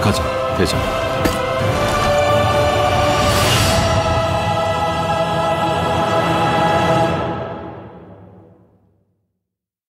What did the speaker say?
가자, 대장.